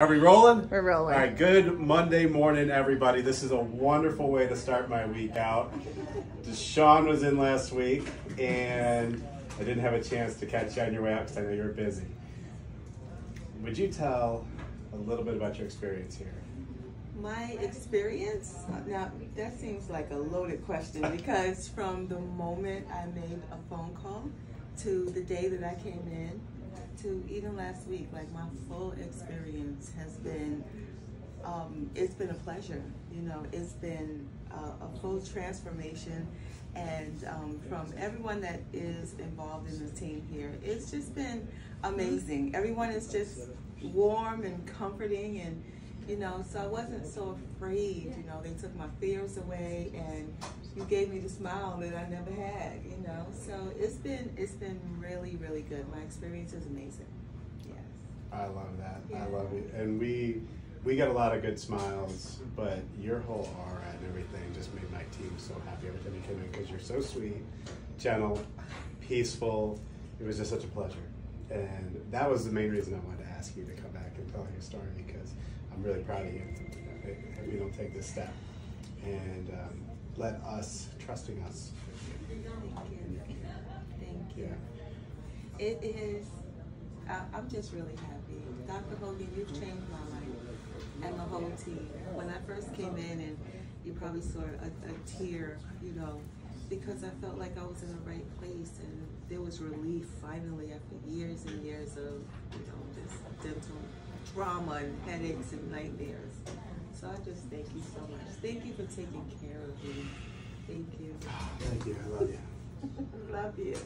Are we rolling? We're rolling. All right, good Monday morning, everybody. This is a wonderful way to start my week out. Deshaun was in last week, and I didn't have a chance to catch you on your way out because I know you were busy. Would you tell a little bit about your experience here? My experience, now that seems like a loaded question because from the moment I made a phone call to the day that I came in to even last week, like my full experience has been, um, it's been a pleasure. You know, it's been a, full transformation. And um, from everyone that is involved in the team here, it's just been amazing. Everyone is just warm and comforting and you know, so I wasn't so afraid, you know, they took my fears away and you gave me the smile that I never had, you know. So it's been it's been really, really good. My experience is amazing. Yes. I love that. Yeah. I love it. And we we got a lot of good smiles, but your whole aura and everything just made my team so happy every time you came in because you're so sweet, gentle, peaceful. It was just such a pleasure. And that was the main reason I wanted to ask you to come back and tell your story because I'm really proud of you that we don't take this step and um, let us trusting us. Thank you. Thank you. Yeah. It is, I, I'm just really happy. Dr. Hogan, you've changed my life and the whole team. When I first came in and you probably saw a, a tear, you know, because I felt like I was in the right place and there was relief finally after years and years of, you know, just dental trauma and headaches and nightmares. So I just thank you so much. Thank you for taking care of me. Thank you. Thank you. I love you. Love you.